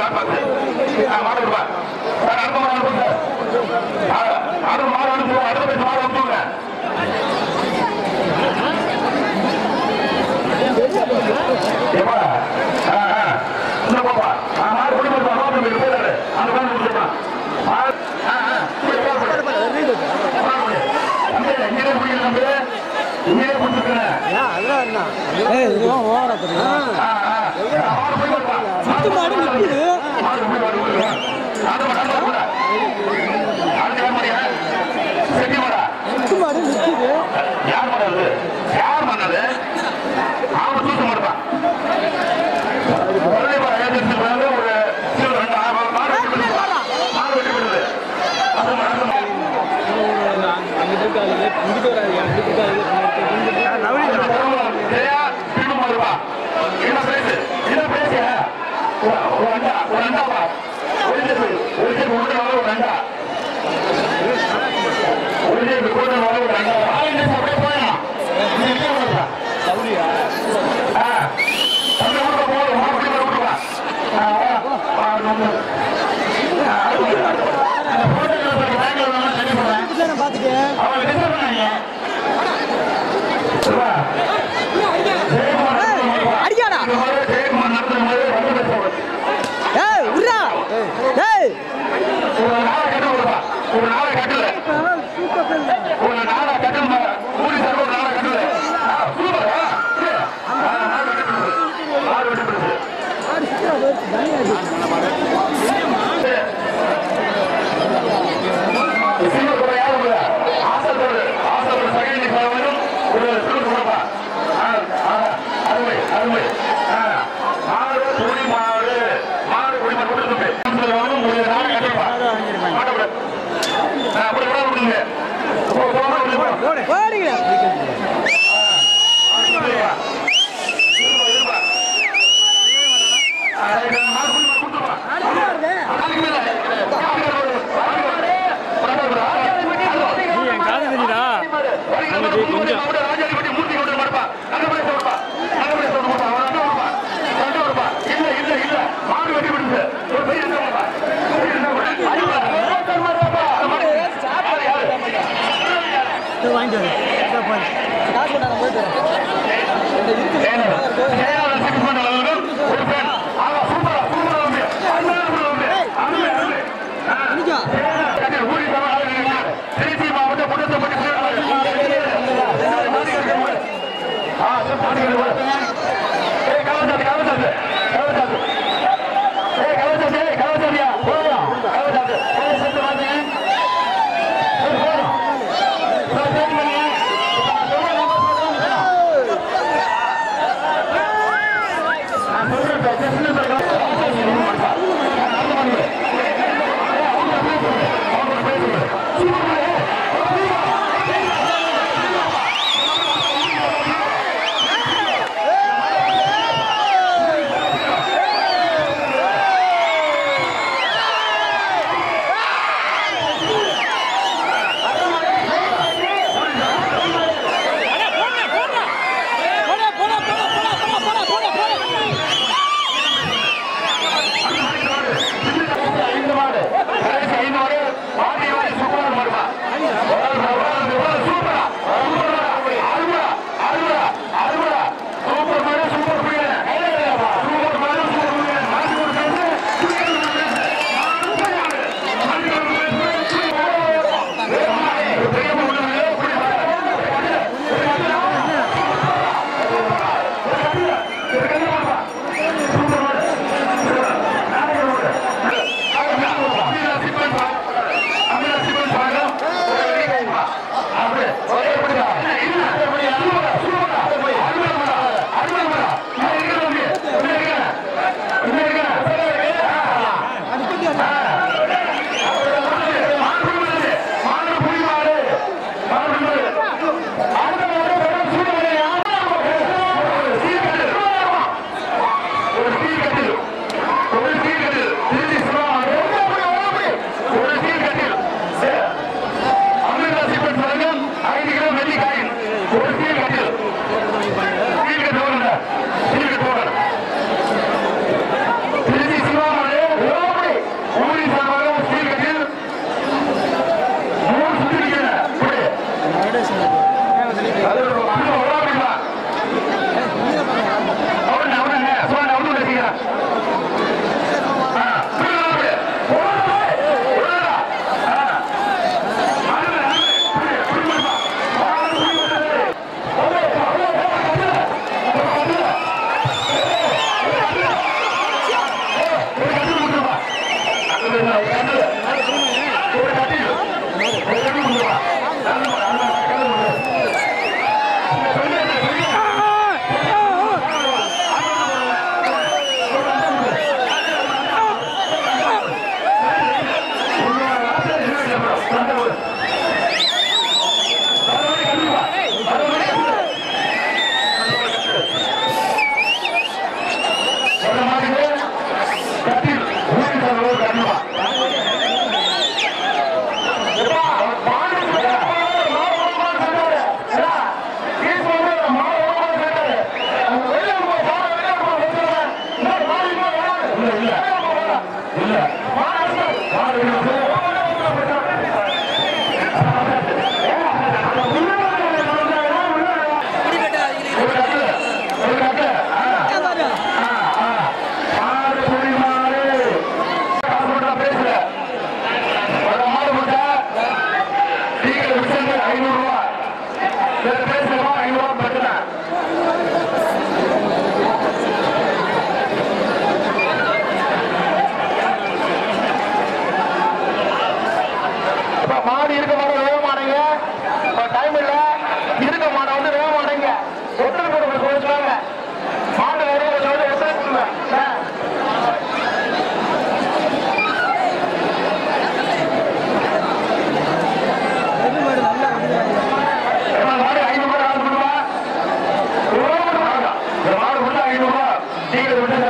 காப்பாத்து. ஆ, மாடு விடுவா சார் அடுத்த மாடு அனுப்புங்க சார். ஆ, அடுத்த மாடு அனுப்புங்க. அடுத்த பேச்சு மாடு அனுப்புங்க. ஏப்பா? ஆ இந்த பாப்பா. மாடு கொண்டு போப்பா ரோட்டு போய் போயிடாரு அந்த மாடு முடிச்சுப்பா இங்கே புரியல இங்கே புடிச்சுக்கிறேன் ஏய் நான் பாத்துட்டேன் அவன் என்ன அடிக்காடா ஏய் உர்ரா ஏய். ஒரு நாளை ஒரு நாளை கட்டல ஒரு நாளை கட்டல நாளை கட்டல வாங்கிட்டு வரேன் காசு போட்டு போயிட்டு Let the president walk you up, உடல்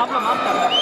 Abla, abla.